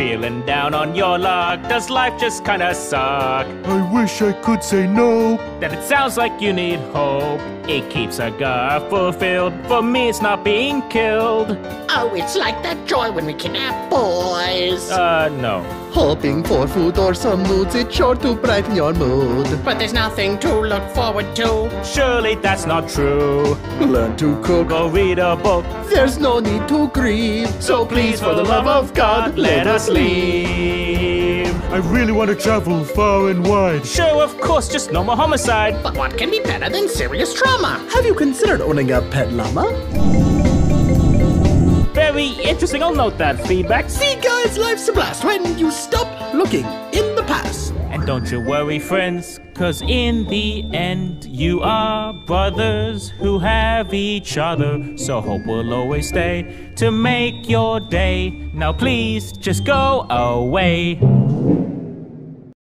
feeling down on your luck? Does life just kinda suck? I wish I could say no. Then it sounds like you need hope. It keeps a girl fulfilled. For me, it's not being killed. Oh, it's like that joy when we kidnap boys. Uh, no. Hoping for food or some moods, it's sure to brighten your mood. But there's nothing to look forward to. Surely that's not true. Learn to cook, or read a book. there's no need to grieve. So please, for the love of God, let us leave. I really want to travel far and wide. Sure, of course, just no more homicide. But what can be better than serious trauma? Have you considered owning a pet llama? Very interesting, I'll note that feedback. See, guys, life's a blast when you stop looking in the past. And don't you worry, friends, cause in the end, you are brothers who have each other. So hope will always stay to make your day. Now, please just go away.